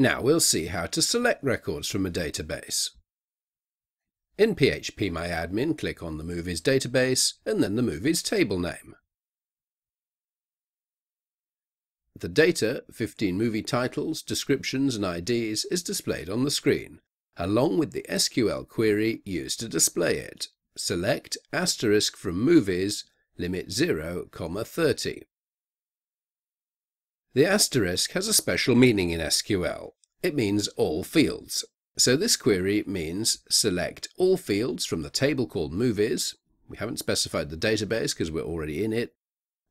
Now we'll see how to select records from a database. In phpMyAdmin, click on the Movies database and then the Movies table name. The data, 15 movie titles, descriptions and IDs, is displayed on the screen, along with the SQL query used to display it. Select asterisk from movies, limit 0, 30. The asterisk has a special meaning in SQL. It means all fields. So this query means select all fields from the table called movies. We haven't specified the database because we're already in it,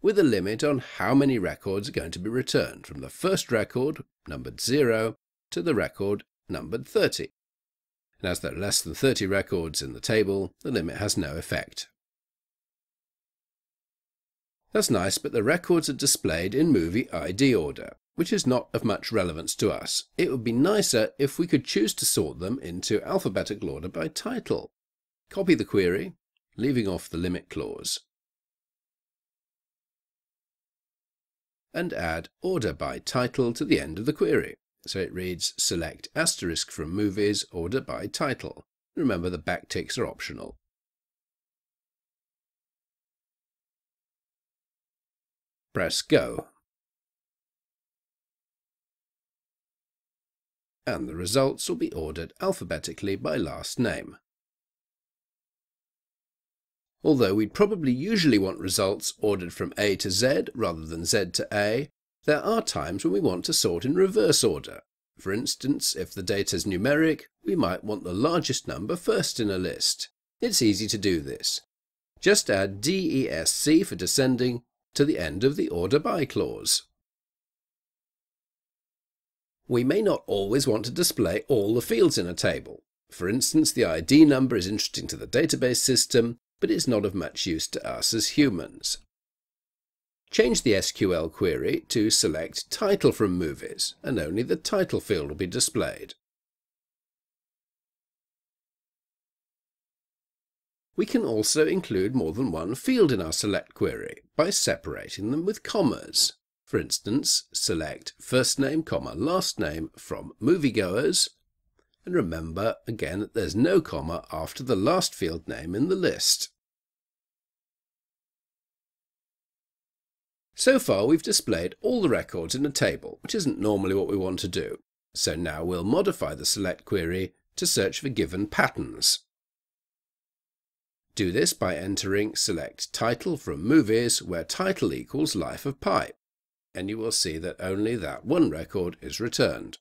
with a limit on how many records are going to be returned from the first record, numbered 0, to the record numbered 30. And as there are less than 30 records in the table, the limit has no effect. That's nice, but the records are displayed in movie ID order, which is not of much relevance to us. It would be nicer if we could choose to sort them into alphabetical order by title. Copy the query, leaving off the limit clause. And add order by title to the end of the query. So it reads select asterisk from movies order by title. Remember the backticks are optional. Press Go. And the results will be ordered alphabetically by last name. Although we'd probably usually want results ordered from A to Z rather than Z to A, there are times when we want to sort in reverse order. For instance, if the data is numeric, we might want the largest number first in a list. It's easy to do this. Just add DESC for descending to the end of the order by clause. We may not always want to display all the fields in a table. For instance, the ID number is interesting to the database system, but it's not of much use to us as humans. Change the SQL query to select title from movies, and only the title field will be displayed. We can also include more than one field in our select query by separating them with commas. For instance, select first name, comma, last name from moviegoers, and remember again that there's no comma after the last field name in the list. So far we've displayed all the records in a table, which isn't normally what we want to do. So now we'll modify the select query to search for given patterns. Do this by entering select title from movies where title equals Life of Pi, and you will see that only that one record is returned.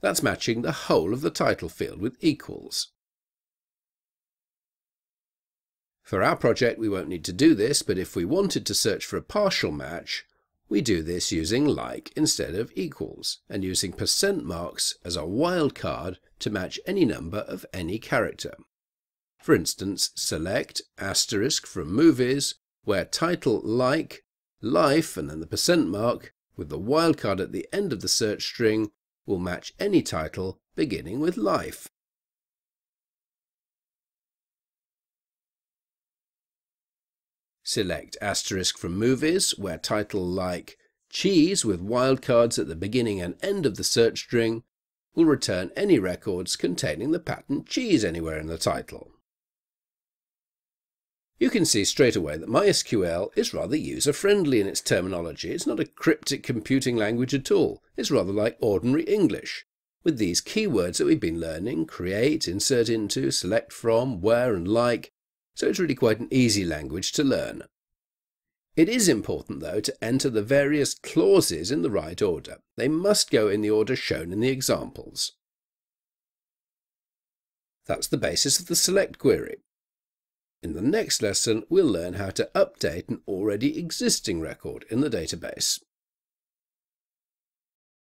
That's matching the whole of the title field with equals. For our project we won't need to do this, but if we wanted to search for a partial match, we do this using like instead of equals, and using percent marks as a wildcard to match any number of any character. For instance, select asterisk from movies where title like, life and then the percent mark with the wildcard at the end of the search string will match any title beginning with life. Select asterisk from movies where title like cheese with wildcards at the beginning and end of the search string will return any records containing the pattern cheese anywhere in the title. You can see straight away that MySQL is rather user-friendly in its terminology. It's not a cryptic computing language at all. It's rather like ordinary English, with these keywords that we've been learning, create, insert into, select from, where and like, so it's really quite an easy language to learn. It is important, though, to enter the various clauses in the right order. They must go in the order shown in the examples. That's the basis of the select query. In the next lesson, we'll learn how to update an already existing record in the database.